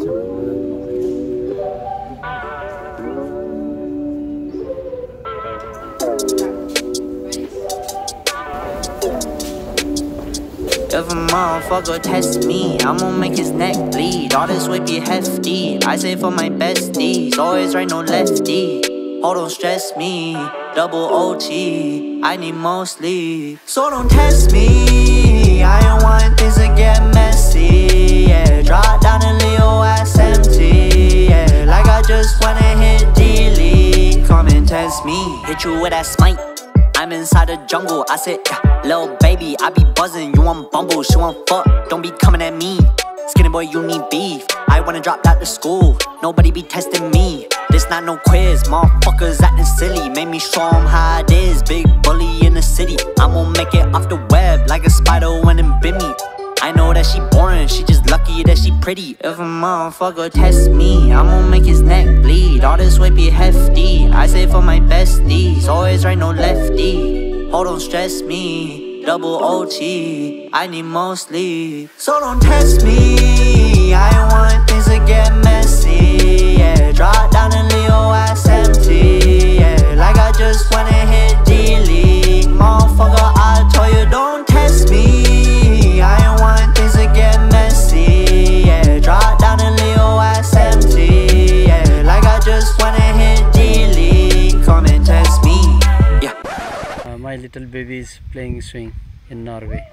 If a motherfucker test me, I'ma make his neck bleed. All this weight be hefty. I say for my besties, always right, no lefty. Oh, don't stress me. Double OT, I need more sleep. So don't test me. I don't want things to get messy. Drop down and leave your ass empty. Yeah, like I just wanna hit delete. Come and test me. Hit you with that smite. I'm inside the jungle. I said, yeah, little baby, I be buzzing. You want bumble, she want fuck. Don't be coming at me. Skinny boy, you need beef. I wanna drop out to school. Nobody be testing me. This not no quiz. Motherfuckers acting silly. Made me show 'em how it is. Big bully in the city. I'm gonna make it off the web like a spider when it bit me. I know that she boring, she just lucky that she pretty. If a motherfucker test me, I'ma make his neck bleed. All this weight be hefty. I say for my besties, always right, no lefty. Oh, don't stress me, double OT. I need more sleep, so don't test me. I want things to get messy. Yeah, drop down and leave little babies playing swing in Norway.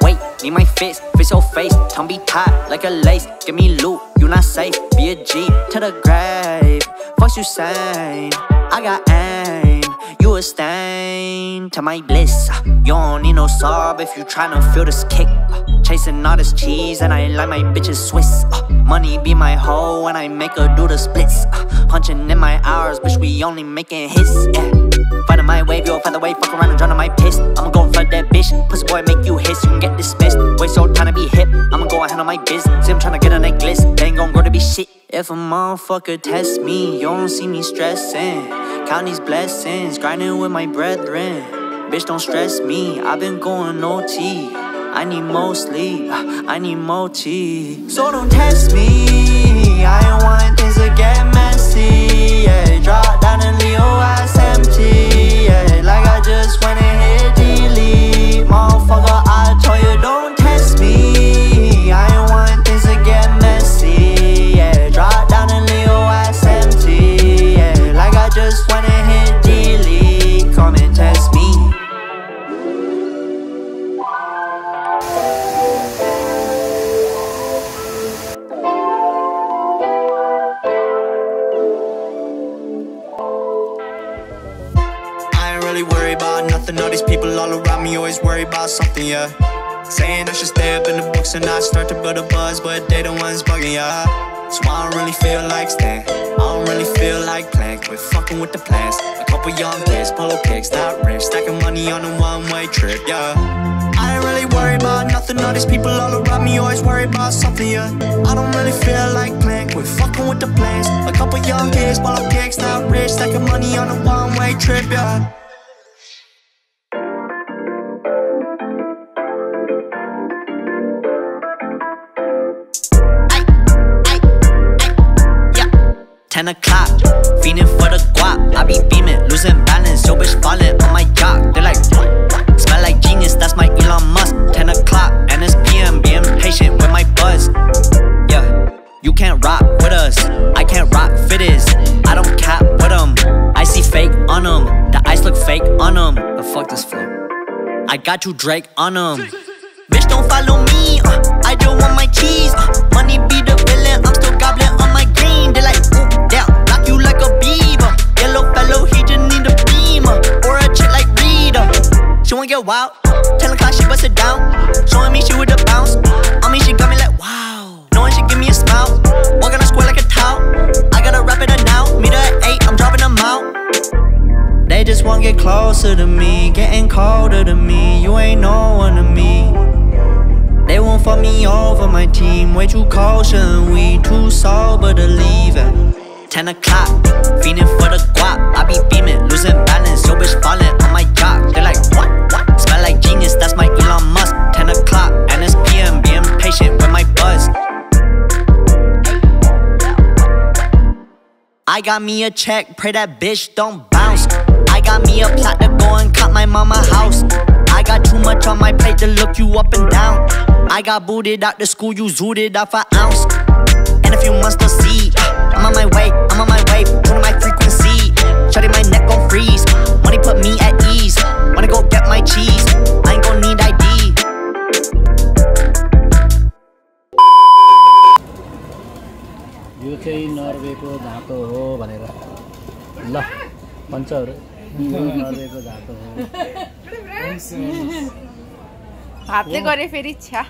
Wait, need my face, face your face, tongue be tied like a lace. Give me loot, you not safe. Be a G to the grave. Fuck you saying? I got aim, you a stain to my bliss. You don't need no sob if you tryna feel this kick. Chasing all this cheese and I like my bitches Swiss. Uh, Money be my hoe and I make her do the splits. Uh, Punching in my hours, bitch, we only making hits. Yeah. Finding my wave, you'll find the way, fuck around and drown on my piss. I'ma go for that bitch. Pussy boy, make you hiss, you can get dismissed. Waste your time to be hip. I'ma go and handle my business. See, I'm trying to get a necklace. They ain't gon' grow to be shit. If a motherfucker test me, you don't see me stressing. Count these blessings, grinding with my brethren. Bitch, don't stress me, I've been going OT. I need more sleep, I need more tea. So don't test me, I don't want things to get messy. Yeah, drop nothing. All these people all around me always worry about something, yeah. Saying I should stay up in the books and not start to build a buzz, but they the ones bugging, yeah. So I don't really feel like staying. I don't really feel like playing. Quit fucking with the plans. A couple young kids, polo kicks, not rich. Stacking money on a one way trip, yeah. I ain't really worried about nothing. All these people all around me always worry about something, yeah. I don't really feel like playing. Quit fucking with the plans. A couple young kids, polo kicks, not rich. Stacking money on a one way trip. Yeah. 10 o'clock, feeding for the guap. I be beaming, losing balance. Yo, bitch falling on my yacht. They like? Smell like genius, that's my Elon Musk. 10 o'clock, and it's PM, being patient with my buzz. Yeah, you can't rock with us. I can't rock fittest. I don't cap with them. I see fake on them. The ice look fake on them. The fuck this flow? I got you Drake on them. Bitch, don't follow me. Uh, I just want my cheese. Uh, money be the wild. Ten o'clock, she bust it down. Showing me she with the bounce. On me, she got me like, wow. Knowing she give me a smile. Walking on square like a towel. I gotta wrap it up now. Meet her at eight, I'm dropping them out. They just wanna get closer to me, getting colder to me. You ain't no one to me. They won't fuck me over my team. Way too cautious we too sober to leave it. 10 o'clock, feeding for the guap. I be beaming, losing balance. Yo, bitch falling on my yacht. They're like, I got me a check, pray that bitch don't bounce. I got me a plot to go and cut my mama house. I got too much on my plate to look you up and down. I got booted out the school, you zooted off an ounce. In a few months to see, I'm on my way, I'm on my way, tuning my frequency. Shutting my neck gon' freeze. हो भनेर। ल भन्छहरू धाँतो हो। हातले गरे फेरि छ्या।